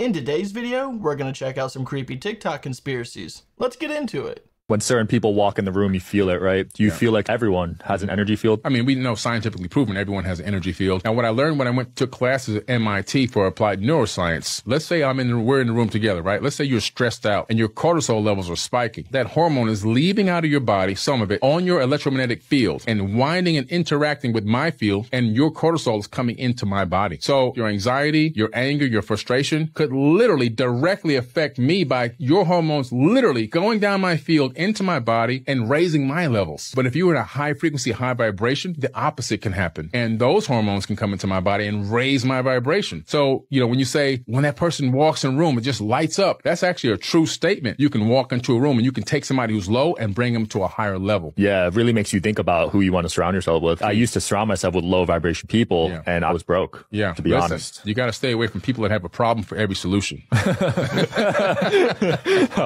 In today's video, we're going to check out some creepy TikTok conspiracies. Let's get into it when certain people walk in the room, you feel it, right? You yeah. feel like everyone has an energy field. I mean, we know scientifically proven everyone has an energy field. Now, what I learned when I went to classes at MIT for applied neuroscience, let's say I'm in, the, we're in the room together, right? Let's say you're stressed out and your cortisol levels are spiking. That hormone is leaving out of your body, some of it, on your electromagnetic field and winding and interacting with my field, and your cortisol is coming into my body. So your anxiety, your anger, your frustration could literally directly affect me by your hormones literally going down my field into my body and raising my levels. But if you're in a high frequency, high vibration, the opposite can happen. And those hormones can come into my body and raise my vibration. So, you know, when you say when that person walks in a room, it just lights up. That's actually a true statement. You can walk into a room and you can take somebody who's low and bring them to a higher level. Yeah, it really makes you think about who you want to surround yourself with. I used to surround myself with low vibration people yeah. and I was broke. Yeah. To be Listen, honest. You got to stay away from people that have a problem for every solution. I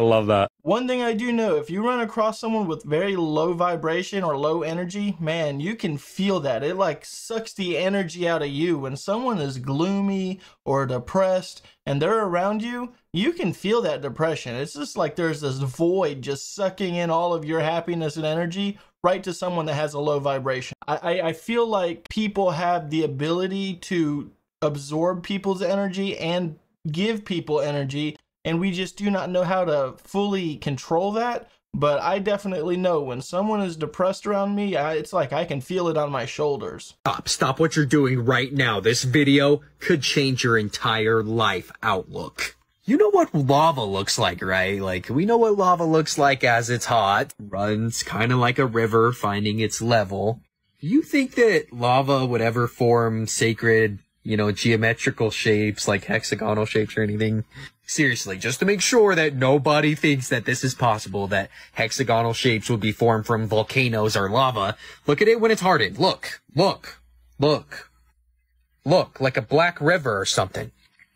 love that. One thing I do know, if you run across someone with very low vibration or low energy, man, you can feel that. It like sucks the energy out of you. When someone is gloomy or depressed and they're around you, you can feel that depression. It's just like there's this void just sucking in all of your happiness and energy right to someone that has a low vibration. I, I, feel like people have the ability to absorb people's energy and give people energy and we just do not know how to fully control that. But I definitely know when someone is depressed around me, I, it's like I can feel it on my shoulders. Stop, stop what you're doing right now. This video could change your entire life outlook. You know what lava looks like, right? Like, we know what lava looks like as it's hot. Runs kind of like a river finding its level. You think that lava would ever form sacred, you know, geometrical shapes like hexagonal shapes or anything? Seriously, just to make sure that nobody thinks that this is possible, that hexagonal shapes would be formed from volcanoes or lava, look at it when it's hardened. Look, look, look, look, like a black river or something.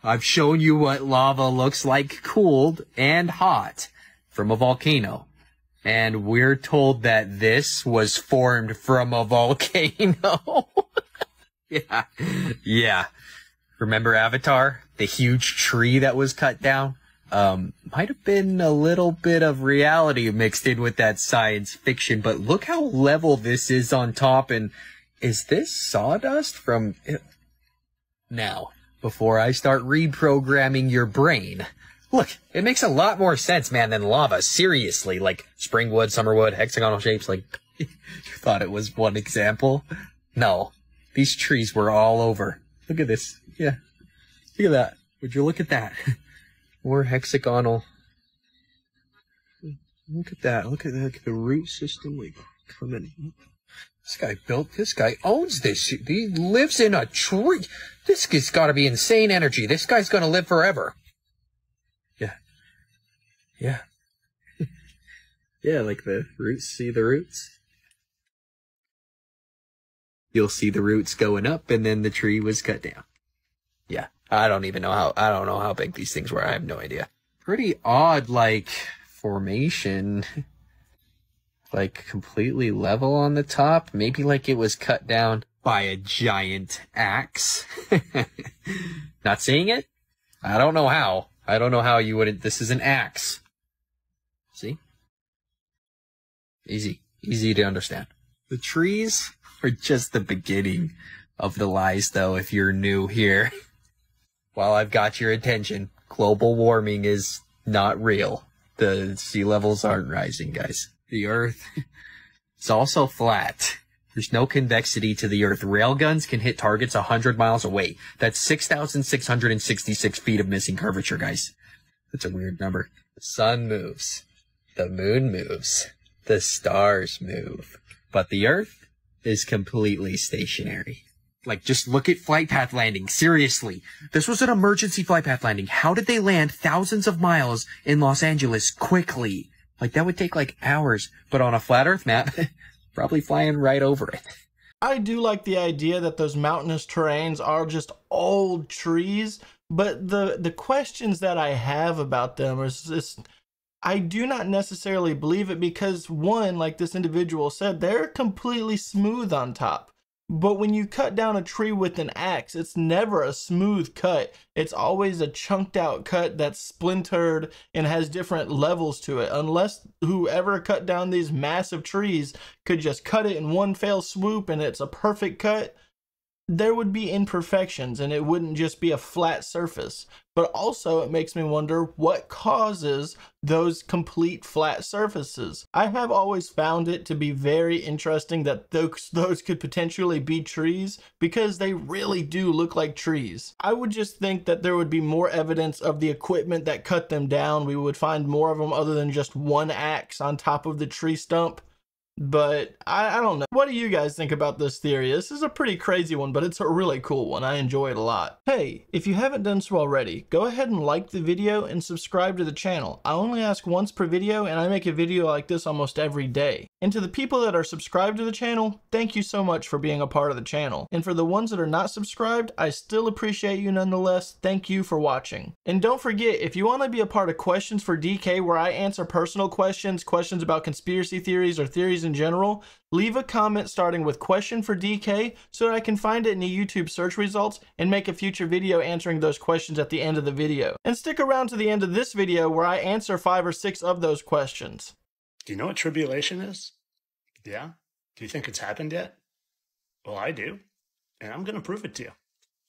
I've shown you what lava looks like cooled and hot from a volcano. And we're told that this was formed from a volcano. yeah. Yeah. Remember Avatar? The huge tree that was cut down? Um, might have been a little bit of reality mixed in with that science fiction, but look how level this is on top and is this sawdust from now before I start reprogramming your brain? Look, it makes a lot more sense, man, than lava. Seriously, like springwood, summerwood, hexagonal shapes, like you thought it was one example? No. These trees were all over. Look at this. Yeah. Look at that. Would you look at that? More hexagonal. Look at that. Look at, that. the root system. Like, coming. This guy built, this guy owns this. He lives in a tree. This guy's gotta be insane energy. This guy's gonna live forever. Yeah. Yeah. yeah, like the roots. See the roots? You'll see the roots going up and then the tree was cut down. Yeah. I don't even know how, I don't know how big these things were. I have no idea. Pretty odd, like, formation. like, completely level on the top. Maybe like it was cut down by a giant axe. Not seeing it? I don't know how. I don't know how you wouldn't. this is an axe. See? Easy. Easy to understand. The trees are just the beginning of the lies, though, if you're new here. while I've got your attention, global warming is not real. The sea levels aren't rising, guys. The Earth is also flat. There's no convexity to the Earth. Railguns can hit targets 100 miles away. That's 6,666 feet of missing curvature, guys. That's a weird number. The sun moves. The moon moves. The stars move. But the Earth is completely stationary. Like, just look at flight path landing. Seriously. This was an emergency flight path landing. How did they land thousands of miles in Los Angeles quickly? Like, that would take like hours. But on a flat earth map, probably flying right over it. I do like the idea that those mountainous terrains are just old trees, but the the questions that I have about them is just I do not necessarily believe it because one, like this individual said, they're completely smooth on top. But when you cut down a tree with an axe, it's never a smooth cut. It's always a chunked out cut that's splintered and has different levels to it. Unless whoever cut down these massive trees could just cut it in one fell swoop and it's a perfect cut, there would be imperfections and it wouldn't just be a flat surface. But also, it makes me wonder what causes those complete flat surfaces. I have always found it to be very interesting that those, those could potentially be trees because they really do look like trees. I would just think that there would be more evidence of the equipment that cut them down. We would find more of them other than just one axe on top of the tree stump. But I, I, don't know. What do you guys think about this theory? This is a pretty crazy one, but it's a really cool one. I enjoy it a lot. Hey, if you haven't done so already, go ahead and like the video and subscribe to the channel. I only ask once per video and I make a video like this almost every day. And to the people that are subscribed to the channel, thank you so much for being a part of the channel. And for the ones that are not subscribed, I still appreciate you nonetheless. Thank you for watching. And don't forget, if you want to be a part of Questions for DK where I answer personal questions, questions about conspiracy theories or theories in general, leave a comment starting with question for DK so that I can find it in the YouTube search results and make a future video answering those questions at the end of the video. And stick around to the end of this video where I answer five or six of those questions. Do you know what tribulation is? Yeah? Do you think it's happened yet? Well, I do. And I'm going to prove it to you.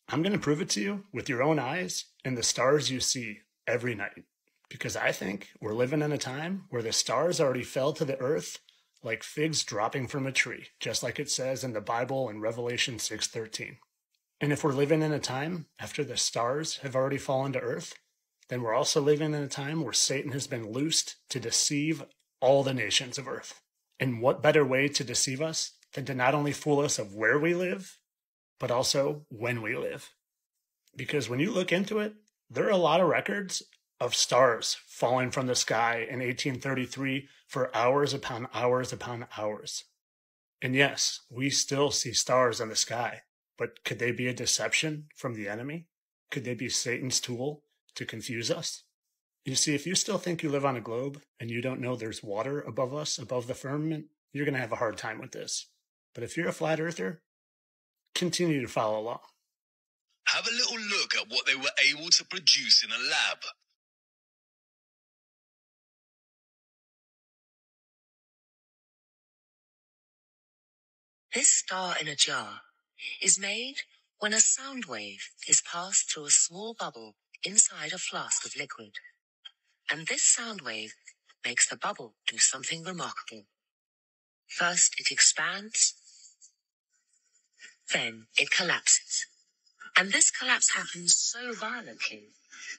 I'm going to prove it to you with your own eyes and the stars you see every night. Because I think we're living in a time where the stars already fell to the earth like figs dropping from a tree, just like it says in the Bible in Revelation 6:13. And if we're living in a time after the stars have already fallen to earth, then we're also living in a time where Satan has been loosed to deceive all the nations of earth. And what better way to deceive us than to not only fool us of where we live, but also when we live? Because when you look into it, there are a lot of records of stars falling from the sky in 1833 for hours upon hours upon hours. And yes, we still see stars in the sky, but could they be a deception from the enemy? Could they be Satan's tool to confuse us? You see, if you still think you live on a globe and you don't know there's water above us, above the firmament, you're going to have a hard time with this. But if you're a flat earther, continue to follow along. Have a little look at what they were able to produce in a lab This star in a jar is made when a sound wave is passed through a small bubble inside a flask of liquid. And this sound wave makes the bubble do something remarkable. First it expands, then it collapses. And this collapse happens so violently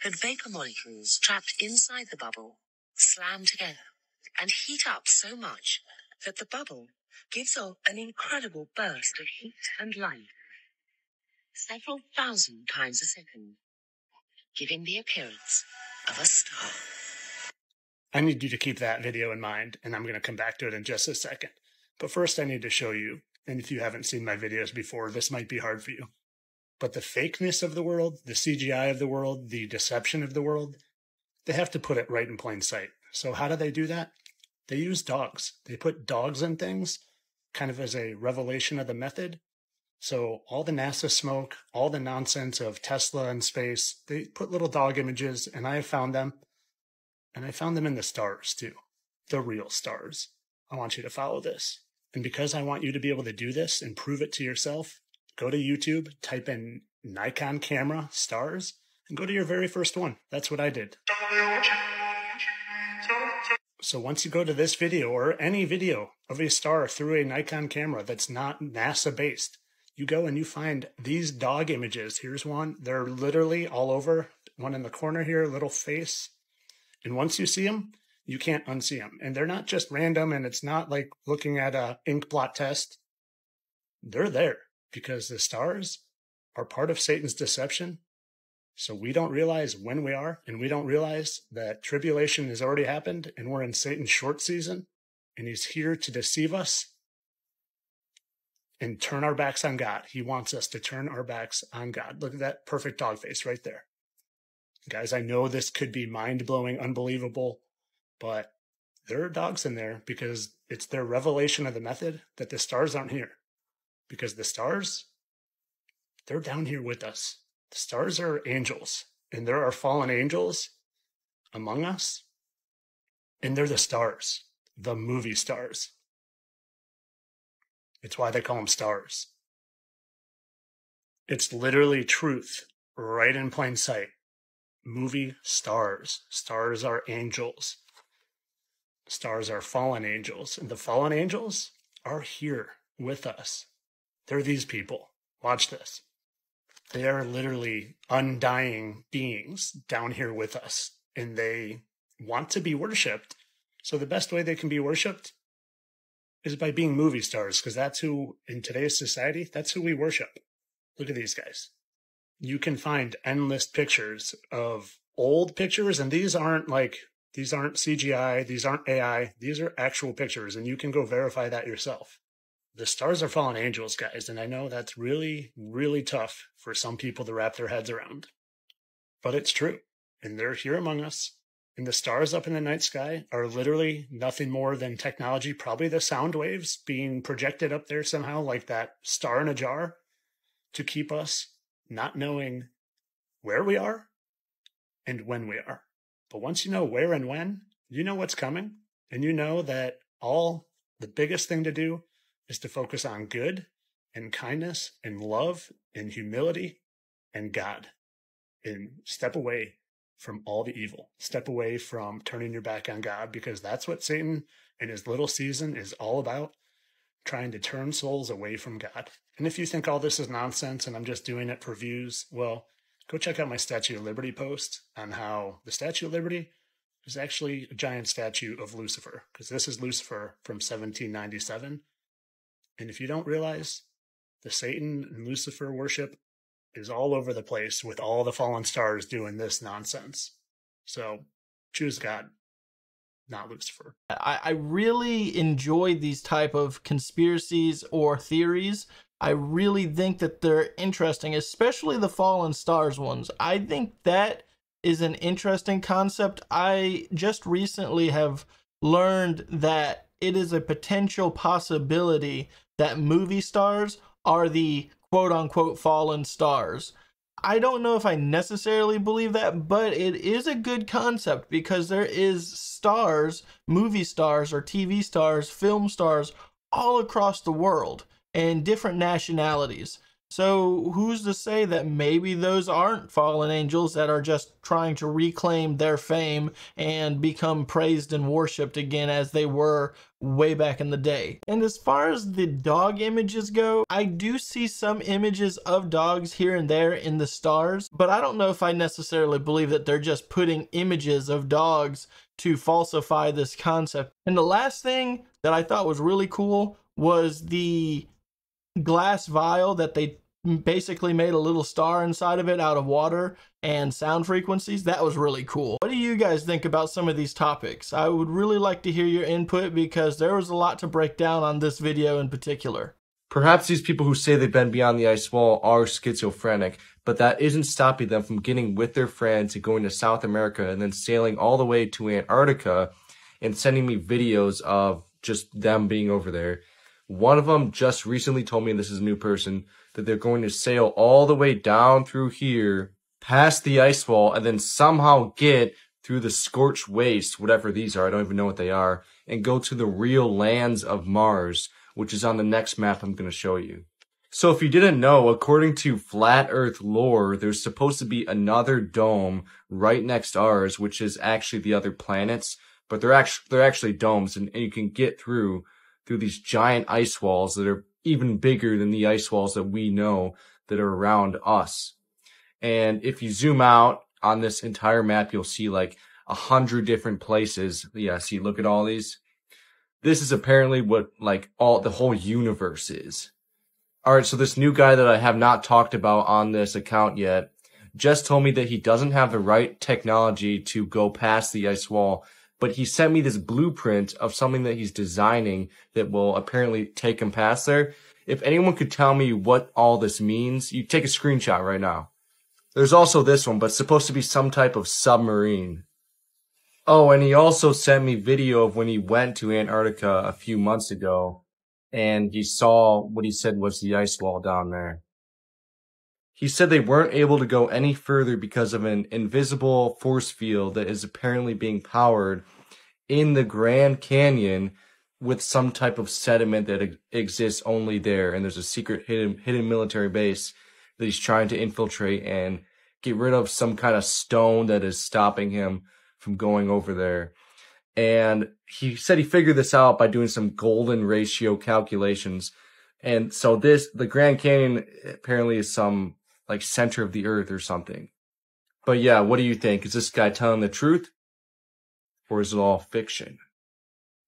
that vapor molecules trapped inside the bubble slam together and heat up so much that the bubble gives off an incredible burst of heat and light, several thousand times a second, giving the appearance of a star. I need you to keep that video in mind, and I'm going to come back to it in just a second. But first, I need to show you, and if you haven't seen my videos before, this might be hard for you. But the fakeness of the world, the CGI of the world, the deception of the world, they have to put it right in plain sight. So, how do they do that? They use dogs. They put dogs in things kind of as a revelation of the method. So all the NASA smoke, all the nonsense of Tesla and space, they put little dog images and I have found them. And I found them in the stars too, the real stars. I want you to follow this. And because I want you to be able to do this and prove it to yourself, go to YouTube, type in Nikon camera stars, and go to your very first one. That's what I did. So once you go to this video or any video of a star through a Nikon camera that's not NASA based, you go and you find these dog images. Here's one. They're literally all over. One in the corner here, little face. And once you see them, you can't unsee them. And they're not just random and it's not like looking at a ink blot test. They're there because the stars are part of Satan's deception so we don't realize when we are, and we don't realize that tribulation has already happened and we're in Satan's short season, and he's here to deceive us and turn our backs on God. He wants us to turn our backs on God. Look at that perfect dog face right there. Guys, I know this could be mind blowing, unbelievable, but there are dogs in there because it's their revelation of the method that the stars aren't here. because the stars, they're down here with us. The stars are angels, and there are fallen angels among us, and they're the stars, the movie stars. It's why they call them stars. It's literally truth right in plain sight. Movie stars. Stars are angels. Stars are fallen angels. And the fallen angels are here with us. They're these people. Watch this. They are literally undying beings down here with us, and they want to be worshiped. So the best way they can be worshiped is by being movie stars, because that's who, in today's society, that's who we worship. Look at these guys. You can find endless pictures of old pictures, and these aren't like, these aren't CGI, these aren't AI, these are actual pictures, and you can go verify that yourself. The stars are fallen angels, guys, and I know that's really, really tough for some people to wrap their heads around. But it's true, and they're here among us, and the stars up in the night sky are literally nothing more than technology, probably the sound waves being projected up there somehow, like that star in a jar, to keep us not knowing where we are and when we are. But once you know where and when, you know what's coming, and you know that all the biggest thing to do is to focus on good and kindness and love and humility and God and step away from all the evil. Step away from turning your back on God because that's what Satan in his little season is all about trying to turn souls away from God. And if you think all this is nonsense and I'm just doing it for views, well, go check out my Statue of Liberty post on how the Statue of Liberty is actually a giant statue of Lucifer, because this is Lucifer from 1797. And if you don't realize, the Satan and Lucifer worship is all over the place with all the fallen stars doing this nonsense. So choose God, not Lucifer. I, I really enjoy these type of conspiracies or theories. I really think that they're interesting, especially the fallen stars ones. I think that is an interesting concept. I just recently have learned that it is a potential possibility that movie stars are the quote unquote fallen stars. I don't know if I necessarily believe that, but it is a good concept because there is stars, movie stars or TV stars, film stars all across the world and different nationalities. So who's to say that maybe those aren't fallen angels that are just trying to reclaim their fame and become praised and worshipped again as they were way back in the day. And as far as the dog images go, I do see some images of dogs here and there in the stars, but I don't know if I necessarily believe that they're just putting images of dogs to falsify this concept. And the last thing that I thought was really cool was the glass vial that they basically made a little star inside of it out of water and sound frequencies. That was really cool. What do you guys think about some of these topics? I would really like to hear your input because there was a lot to break down on this video in particular. Perhaps these people who say they've been beyond the ice wall are schizophrenic, but that isn't stopping them from getting with their friends and going to South America and then sailing all the way to Antarctica and sending me videos of just them being over there. One of them just recently told me, this is a new person, that they're going to sail all the way down through here, past the ice wall, and then somehow get through the scorched waste, whatever these are, I don't even know what they are, and go to the real lands of Mars, which is on the next map I'm going to show you. So if you didn't know, according to flat earth lore, there's supposed to be another dome right next to ours, which is actually the other planets, but they're actually, they're actually domes and, and you can get through, through these giant ice walls that are even bigger than the ice walls that we know that are around us. And if you zoom out on this entire map, you'll see like a hundred different places. Yeah, see, look at all these. This is apparently what like all the whole universe is. All right, so this new guy that I have not talked about on this account yet just told me that he doesn't have the right technology to go past the ice wall but he sent me this blueprint of something that he's designing that will apparently take him past there. If anyone could tell me what all this means, you take a screenshot right now. There's also this one, but it's supposed to be some type of submarine. Oh, and he also sent me video of when he went to Antarctica a few months ago. and he saw what he said was the ice wall down there. He said they weren't able to go any further because of an invisible force field that is apparently being powered in the Grand Canyon with some type of sediment that exists only there. And there's a secret hidden, hidden military base that he's trying to infiltrate and get rid of some kind of stone that is stopping him from going over there. And he said he figured this out by doing some golden ratio calculations. And so this, the Grand Canyon apparently is some like center of the earth or something. But yeah, what do you think? Is this guy telling the truth? Or is it all fiction?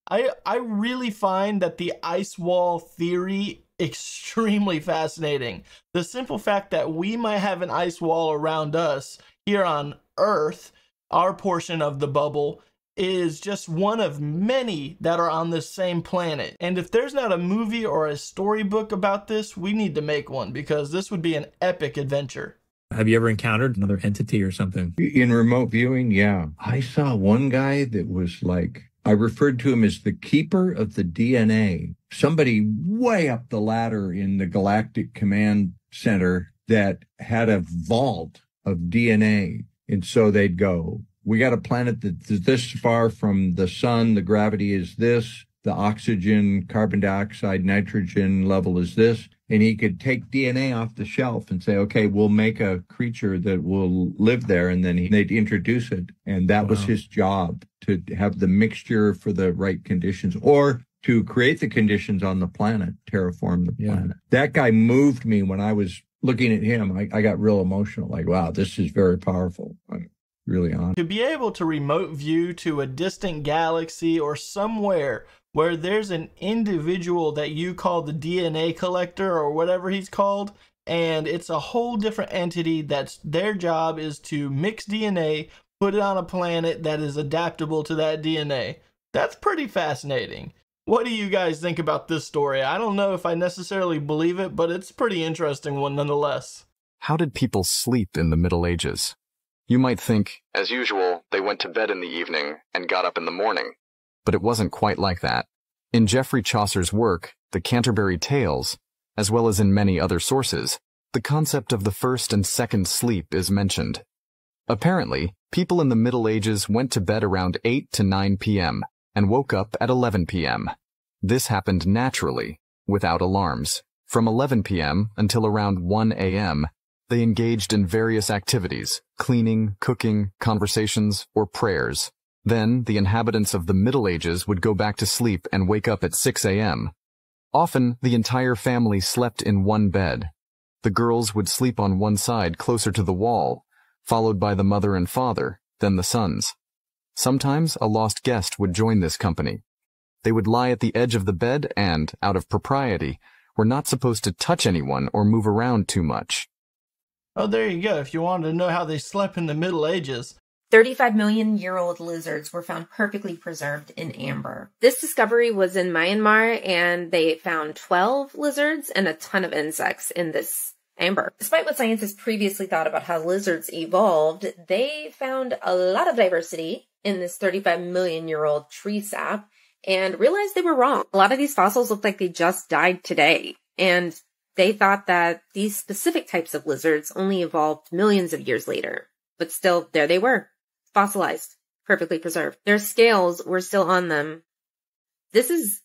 I I really find that the ice wall theory extremely fascinating. The simple fact that we might have an ice wall around us here on Earth, our portion of the bubble, is just one of many that are on this same planet. And if there's not a movie or a storybook about this, we need to make one because this would be an epic adventure. Have you ever encountered another entity or something? In remote viewing, yeah. I saw one guy that was like, I referred to him as the keeper of the DNA. Somebody way up the ladder in the Galactic Command Center that had a vault of DNA. And so they'd go, we got a planet that's this far from the sun. The gravity is this. The oxygen, carbon dioxide, nitrogen level is this. And he could take DNA off the shelf and say, okay, we'll make a creature that will live there. And then he, they'd introduce it. And that wow. was his job to have the mixture for the right conditions or to create the conditions on the planet, terraform the planet. Yeah. That guy moved me when I was looking at him. I, I got real emotional. Like, wow, this is very powerful. I really on. To be able to remote view to a distant galaxy or somewhere where there's an individual that you call the DNA collector or whatever he's called, and it's a whole different entity that's their job is to mix DNA, put it on a planet that is adaptable to that DNA. That's pretty fascinating. What do you guys think about this story? I don't know if I necessarily believe it, but it's a pretty interesting one nonetheless. How did people sleep in the Middle Ages? You might think, as usual, they went to bed in the evening and got up in the morning. But it wasn't quite like that. In Geoffrey Chaucer's work, The Canterbury Tales, as well as in many other sources, the concept of the first and second sleep is mentioned. Apparently, people in the Middle Ages went to bed around 8 to 9 p.m. and woke up at 11 p.m. This happened naturally, without alarms. From 11 p.m. until around 1 a.m., they engaged in various activities, cleaning, cooking, conversations, or prayers. Then, the inhabitants of the Middle Ages would go back to sleep and wake up at 6 a.m. Often, the entire family slept in one bed. The girls would sleep on one side closer to the wall, followed by the mother and father, then the sons. Sometimes a lost guest would join this company. They would lie at the edge of the bed and, out of propriety, were not supposed to touch anyone or move around too much. Oh, there you go. If you wanted to know how they slept in the Middle Ages. 35 million year old lizards were found perfectly preserved in amber. This discovery was in Myanmar and they found 12 lizards and a ton of insects in this amber. Despite what scientists previously thought about how lizards evolved, they found a lot of diversity in this 35 million year old tree sap and realized they were wrong. A lot of these fossils look like they just died today. And they thought that these specific types of lizards only evolved millions of years later. But still, there they were, fossilized, perfectly preserved. Their scales were still on them. This is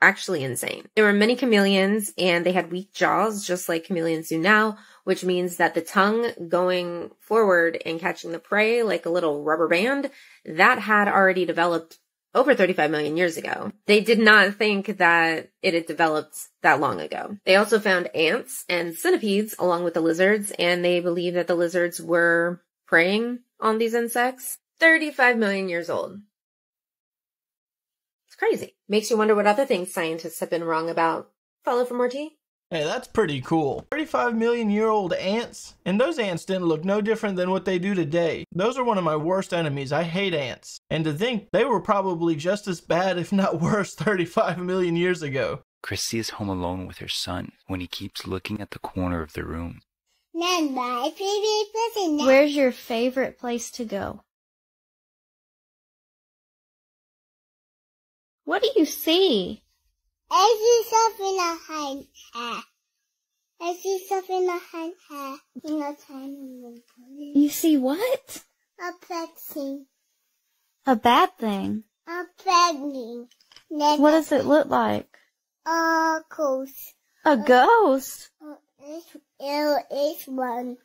actually insane. There were many chameleons and they had weak jaws, just like chameleons do now, which means that the tongue going forward and catching the prey like a little rubber band, that had already developed over 35 million years ago. They did not think that it had developed that long ago. They also found ants and centipedes along with the lizards, and they believe that the lizards were preying on these insects. 35 million years old. It's crazy. Makes you wonder what other things scientists have been wrong about. Follow for more tea? Hey, that's pretty cool. 35 million year old ants? And those ants didn't look no different than what they do today. Those are one of my worst enemies. I hate ants. And to think they were probably just as bad, if not worse, 35 million years ago. Chrissy is home alone with her son when he keeps looking at the corner of the room. Where's your favorite place to go? What do you see? I see something behind her. I see something behind her in a tiny. You see what? A plexing. A bad thing. A plexing. What does it look like? A ghost. A ghost? Uh, it's, it's one.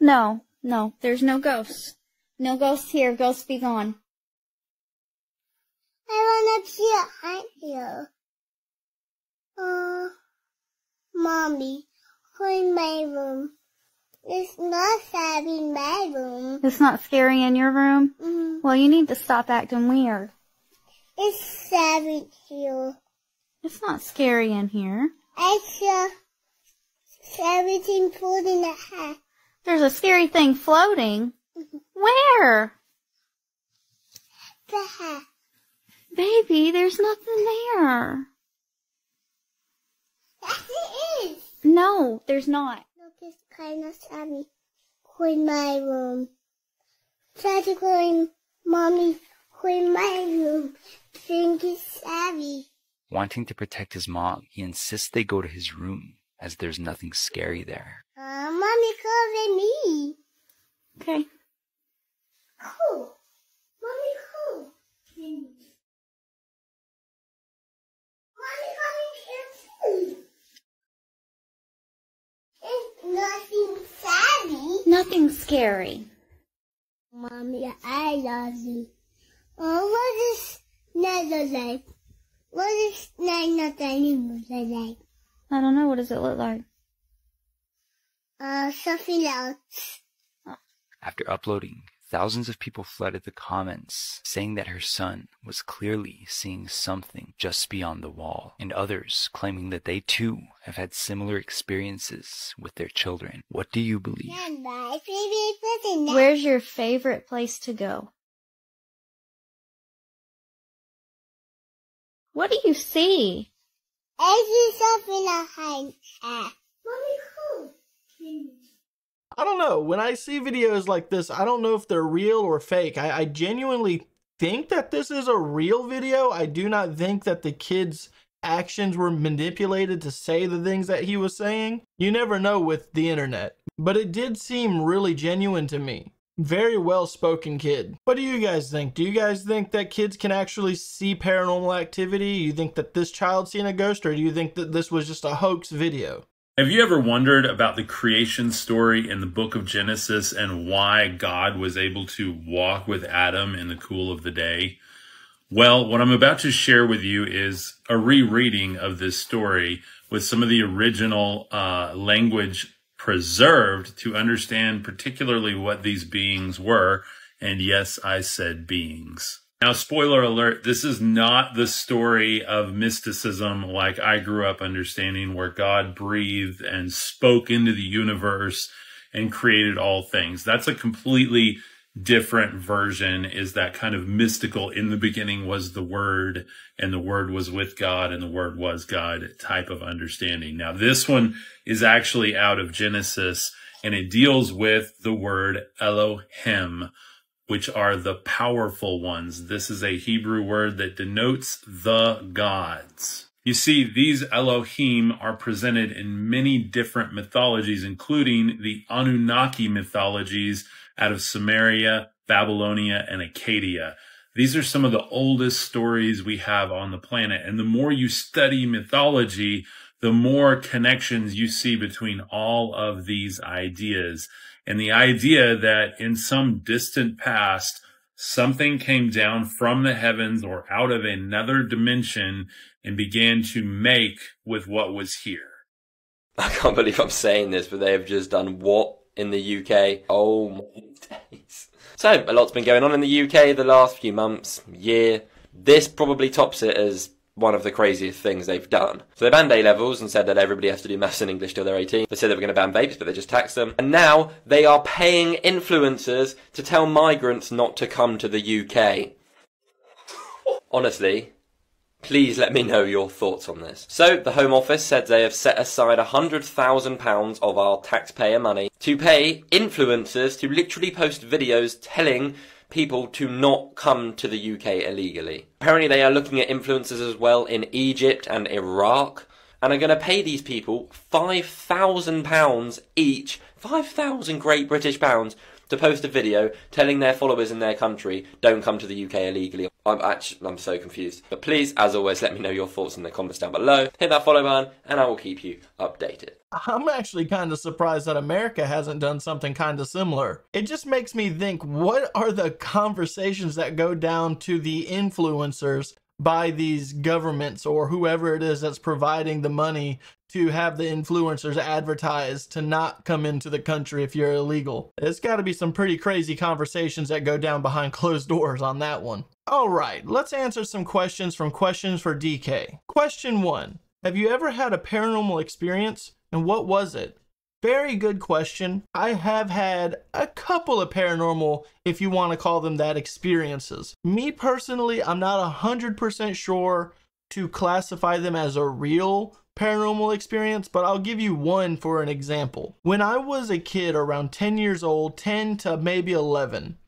No, no, there's no ghosts. No ghosts here. Ghosts be gone. I wanna see behind here. Uh, mommy, in my room. It's not sad in my room. It's not scary in your room? Mm. Well, you need to stop acting weird. It's sad here. It's not scary in here. I saw everything floating in the hat. There's a scary thing floating. Where? The hat. Baby, there's nothing there. Yes, it is. No, there's not. Look, it's kind of savvy. In my room. Try to go in mommy. In my room. Think it's savvy. Wanting to protect his mom, he insists they go to his room, as there's nothing scary there. Uh, mommy cover me. Okay. Cool. Mommy, cool. Mommy, coming here too. It's nothing savvy. Nothing scary. Mommy, I love you. Oh, what is another life? What is another animal like? I don't know. What does it look like? Uh, something else. After uploading, thousands of people flooded the comments, saying that her son was clearly seeing something just beyond the wall, and others claiming that they too have had similar experiences with their children. What do you believe? My favorite person. Where's your favorite place to go? What do you see? I see something behind her. Mommy, cool. I don't know. When I see videos like this, I don't know if they're real or fake. I, I genuinely think that this is a real video. I do not think that the kid's actions were manipulated to say the things that he was saying. You never know with the internet. But it did seem really genuine to me. Very well spoken kid. What do you guys think? Do you guys think that kids can actually see paranormal activity? You think that this child seen a ghost, or do you think that this was just a hoax video? Have you ever wondered about the creation story in the book of Genesis and why God was able to walk with Adam in the cool of the day? Well, what I'm about to share with you is a rereading of this story with some of the original uh, language preserved to understand particularly what these beings were. And yes, I said beings. Now, spoiler alert, this is not the story of mysticism like I grew up understanding, where God breathed and spoke into the universe and created all things. That's a completely different version, is that kind of mystical, in the beginning was the Word, and the Word was with God, and the Word was God type of understanding. Now, this one is actually out of Genesis, and it deals with the word Elohim which are the powerful ones. This is a Hebrew word that denotes the gods. You see, these Elohim are presented in many different mythologies, including the Anunnaki mythologies out of Sumeria, Babylonia, and Akkadian. These are some of the oldest stories we have on the planet. And the more you study mythology, the more connections you see between all of these ideas. And the idea that in some distant past, something came down from the heavens or out of another dimension and began to make with what was here. I can't believe I'm saying this, but they have just done what in the UK? Oh my days. So, a lot's been going on in the UK the last few months, year. This probably tops it as one of the craziest things they've done. So they banned A levels and said that everybody has to do maths and English till they're 18. They said they were going to ban vapes, but they just taxed them. And now they are paying influencers to tell migrants not to come to the UK. Honestly, please let me know your thoughts on this. So, the Home Office said they have set aside £100,000 of our taxpayer money to pay influencers to literally post videos telling people to not come to the UK illegally. Apparently, they are looking at influencers as well in Egypt and Iraq and are going to pay these people £5,000 each, 5,000 great British pounds, to post a video telling their followers in their country, don't come to the UK illegally. I'm actually, I'm so confused. But please, as always, let me know your thoughts in the comments down below. Hit that follow button, and I will keep you updated. I'm actually kind of surprised that America hasn't done something kind of similar. It just makes me think, what are the conversations that go down to the influencers by these governments or whoever it is that's providing the money to have the influencers advertise to not come into the country if you're illegal. It's got to be some pretty crazy conversations that go down behind closed doors on that one. All right, let's answer some questions from Questions for DK. Question 1. Have you ever had a paranormal experience and what was it? Very good question. I have had a couple of paranormal, if you want to call them that, experiences. Me personally, I'm not 100% sure to classify them as a real paranormal experience, but I'll give you one for an example. When I was a kid around 10 years old, 10 to maybe 11,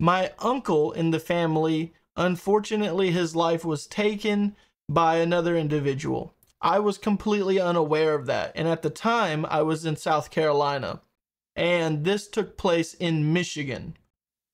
my uncle in the family, unfortunately, his life was taken by another individual. I was completely unaware of that. And at the time, I was in South Carolina. And this took place in Michigan.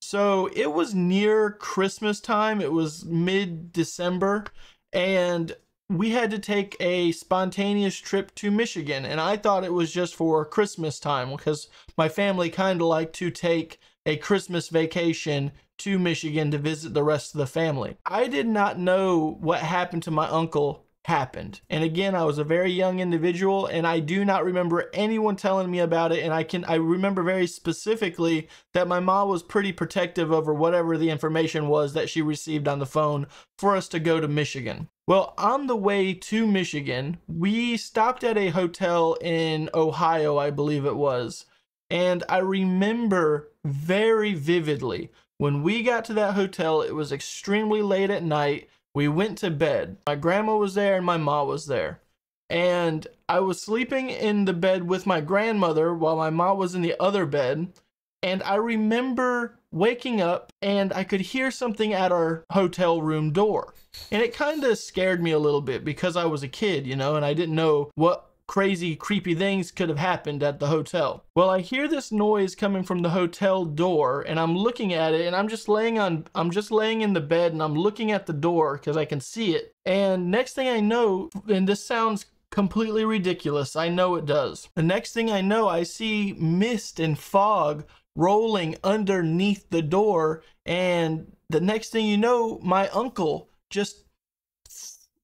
So it was near Christmas time. It was mid December. And we had to take a spontaneous trip to Michigan. And I thought it was just for Christmas time because my family kind of liked to take a Christmas vacation to Michigan to visit the rest of the family. I did not know what happened to my uncle happened. And again, I was a very young individual and I do not remember anyone telling me about it. And I can, I remember very specifically that my mom was pretty protective over whatever the information was that she received on the phone for us to go to Michigan. Well, on the way to Michigan, we stopped at a hotel in Ohio, I believe it was. And I remember very vividly when we got to that hotel, it was extremely late at night we went to bed. My grandma was there and my mom was there. And I was sleeping in the bed with my grandmother while my mom was in the other bed. And I remember waking up and I could hear something at our hotel room door. And it kind of scared me a little bit because I was a kid, you know, and I didn't know what crazy, creepy things could have happened at the hotel. Well, I hear this noise coming from the hotel door and I'm looking at it and I'm just laying on, I'm just laying in the bed and I'm looking at the door because I can see it. And next thing I know, and this sounds completely ridiculous, I know it does. The next thing I know, I see mist and fog rolling underneath the door and the next thing you know, my uncle just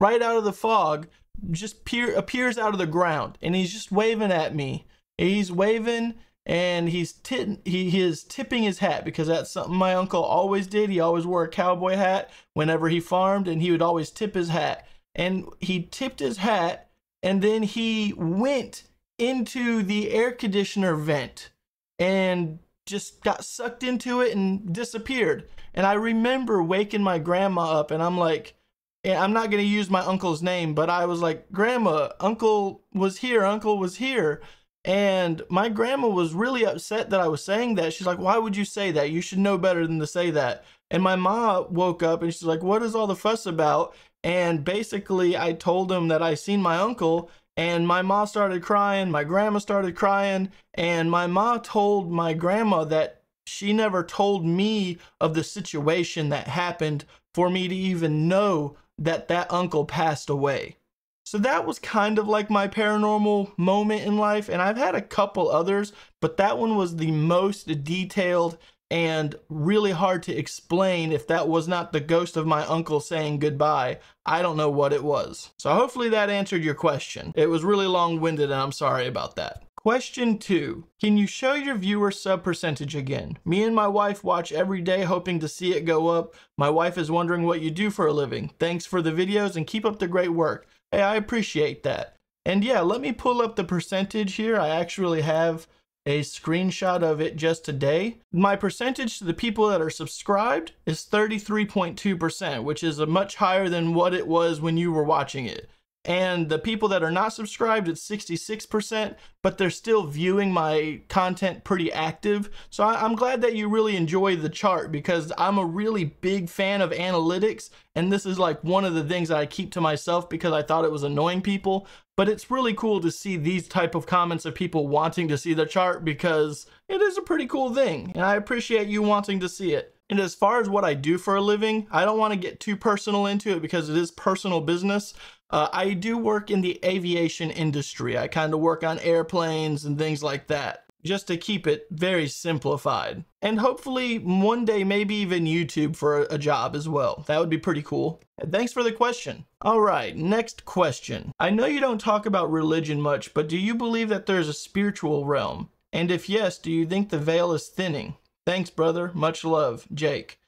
right out of the fog just peer, appears out of the ground and he's just waving at me. He's waving and he's t- he, he is tipping his hat because that's something my uncle always did. He always wore a cowboy hat whenever he farmed and he would always tip his hat. And he tipped his hat and then he went into the air conditioner vent and just got sucked into it and disappeared. And I remember waking my grandma up and I'm like, I'm not going to use my uncle's name, but I was like, Grandma, Uncle was here, Uncle was here. And my grandma was really upset that I was saying that. She's like, Why would you say that? You should know better than to say that. And my mom woke up and she's like, What is all the fuss about? And basically, I told him that I seen my uncle, and my mom started crying. My grandma started crying. And my mom told my grandma that she never told me of the situation that happened for me to even know that that uncle passed away. So that was kind of like my paranormal moment in life. And I've had a couple others, but that one was the most detailed and really hard to explain if that was not the ghost of my uncle saying goodbye. I don't know what it was. So hopefully that answered your question. It was really long winded and I'm sorry about that. Question two Can you show your viewer sub percentage again? Me and my wife watch every day hoping to see it go up. My wife is wondering what you do for a living. Thanks for the videos and keep up the great work. Hey, I appreciate that. And yeah, let me pull up the percentage here. I actually have a screenshot of it just today. My percentage to the people that are subscribed is 33.2%, which is a much higher than what it was when you were watching it. And the people that are not subscribed it's 66% but they're still viewing my content pretty active so I, am glad that you really enjoy the chart because i'm a really big fan of analytics and this is like one of the things that i keep to myself because i thought it was annoying people but it's really cool to see these type of comments of people wanting to see the chart because it is a pretty cool thing and i appreciate you wanting to see it and as far as what I do for a living, I don't want to get too personal into it because it is personal business. Uh, I do work in the aviation industry. I kind of work on airplanes and things like that, just to keep it very simplified. And hopefully, one day, maybe even YouTube for a, job as well. That would be pretty cool. Thanks for the question. All right, next question. I know you don't talk about religion much, but do you believe that there's a spiritual realm? And if yes, do you think the veil is thinning? Thanks, brother. Much love, Jake.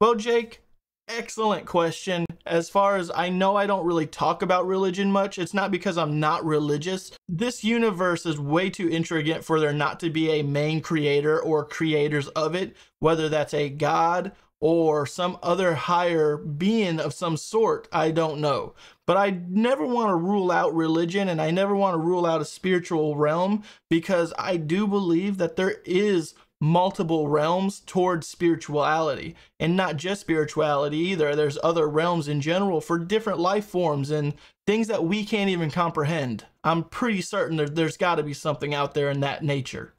Well, Jake, excellent question. As far as I know, I don't really talk about religion much. It's not because I'm not religious. This universe is way too intricate for there not to be a main creator or creators of it, whether that's a god or some other higher being of some sort. I don't know. But I never want to rule out religion and I never want to rule out a spiritual realm because I do believe that there is multiple realms towards spirituality. And not just spirituality either there's other realms in general for different life forms and things that we can't even comprehend. I'm pretty certain there, there's got to be something out there in that nature.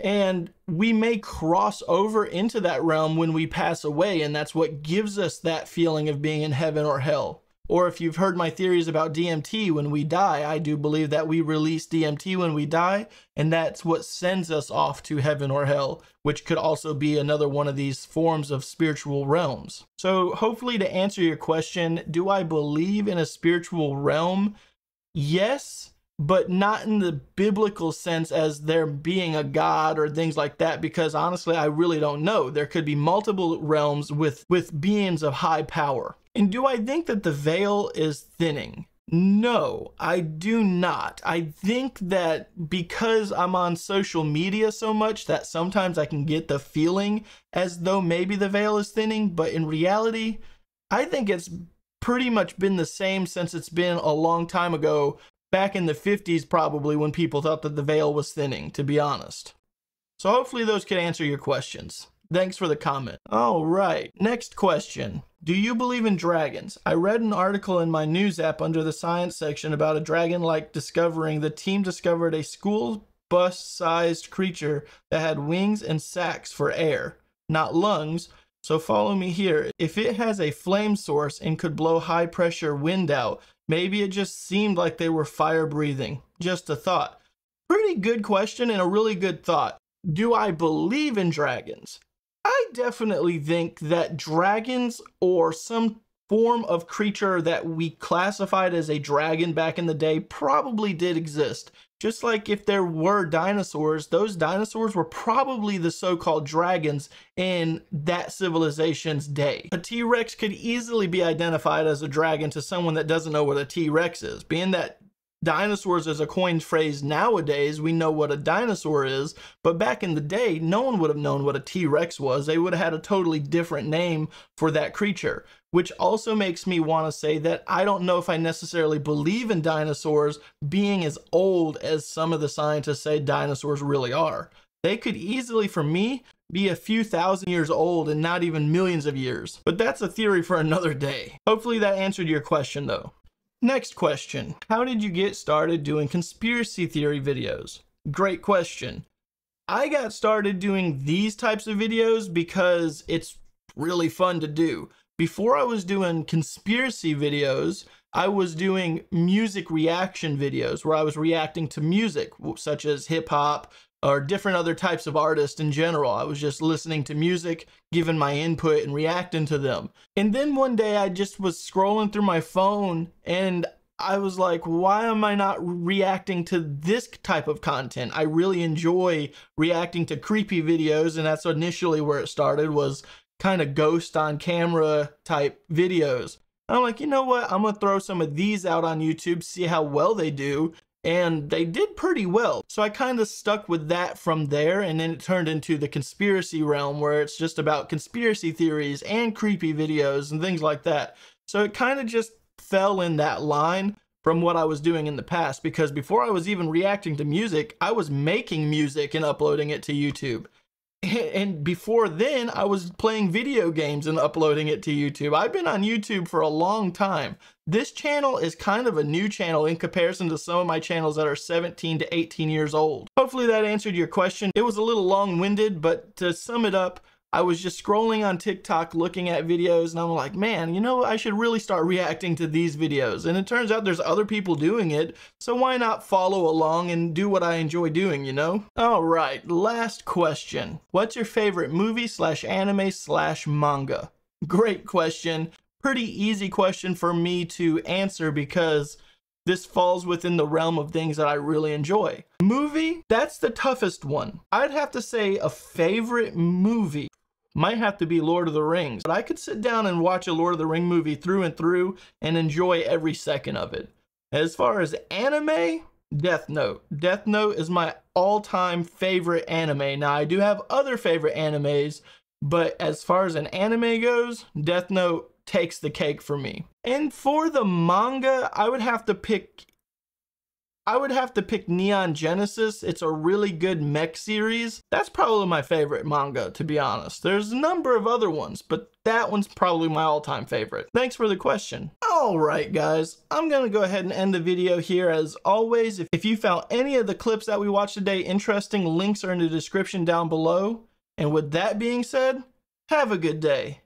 And we may cross over into that realm when we pass away and that's what gives us that feeling of being in heaven or hell or if you've heard my theories about DMT when we die, I do believe that we release DMT when we die, and that's what sends us off to heaven or hell, which could also be another one of these forms of spiritual realms. So, hopefully, to answer your question, do I believe in a spiritual realm? Yes, but not in the biblical sense as there being a god or things like that because honestly I really don't know. There could be multiple realms with with beings of high power. And do I think that the veil is thinning? No, I do not. I think that because I'm on social media so much that sometimes I can get the feeling as though maybe the veil is thinning, but in reality, I think it's pretty much been the same since it's been a long time ago back in the 50s probably when people thought that the veil was thinning, to be honest. So hopefully those could answer your questions. Thanks for the comment. All right, next question. Do you believe in dragons? I read an article in my news app under the science section about a dragon-like discovering the team discovered a school bus-sized creature that had wings and sacs for air, not lungs. So follow me here. If it has a flame source and could blow high pressure wind out, Maybe it just seemed like they were fire breathing. Just a thought. Pretty good question and a really good thought. Do I believe in dragons? I definitely think that dragons or some form of creature that we classified as a dragon back in the day probably did exist. Just like if there were dinosaurs, those dinosaurs were probably the so-called dragons in that civilization's day. A T-Rex could easily be identified as a dragon to someone that doesn't know what a T-Rex is. Being that dinosaurs is a coined phrase nowadays. We know what a dinosaur is, but back in the day, no one would have known what a T Rex was. They would have had a totally different name for that creature, which also makes me want to say that I don't know if I necessarily believe in dinosaurs being as old as some of the scientists say dinosaurs really are. They could easily, for me, be a few thousand years old and not even millions of years. But that's a theory for another day. Hopefully that answered your question though. Next question. How did you get started doing conspiracy theory videos? Great question. I got started doing these types of videos because it's really fun to do. Before I was doing conspiracy videos, I was doing music reaction videos where I was reacting to music, such as hip hop, or different other types of artists in general. I was just listening to music, giving my input and reacting to them. And then one day I just was scrolling through my phone and I was like, why am I not reacting to this type of content? I really enjoy reacting to creepy videos and that's initially where it started was kind of ghost on camera type videos. I'm like, you know what? I'm to throw some of these out on YouTube, see how well they do and they did pretty well. So I kind of stuck with that from there, and then it turned into the conspiracy realm where it's just about conspiracy theories and creepy videos and things like that. So it kind of just fell in that line. from what I was doing in the past because before I was even reacting to music, I was making music and uploading it to YouTube. And before then, I was playing video games and uploading it to YouTube. I've been on YouTube for a long time. This channel is kind of a new channel in comparison to some of my channels that are 17 to 18 years old. Hopefully that answered your question. It was a little long-winded, but to sum it up, I was just scrolling on TikTok looking at videos and I'm like, man, you know, I should really start reacting to these videos. And it turns out there's other people doing it, so why not follow along and do what I enjoy doing, you know? All right, last question. What's your favorite movie slash anime slash manga? Great question. Pretty easy question for me to answer because this falls within the realm of things that I really enjoy. Movie, that's the toughest one. I'd have to say a favorite movie might have to be Lord of the Rings. But I could sit down and watch a Lord of the Ring movie through and through and enjoy every second of it. As far as anime, Death Note. Death Note is my all-time favorite anime. Now, I do have other favorite animes, but as far as an anime goes, Death Note takes the cake for me. And for the manga, I would have to pick I would have to pick Neon Genesis. It's a really good mech series. That's probably my favorite manga, to be honest. There's a number of other ones, but that one's probably my all-time favorite. Thanks for the question. Alright guys, I'm gonna go ahead and end the video here as always. If you found any of the clips that we watched today interesting, links are in the description down below. And with that being said, have a good day.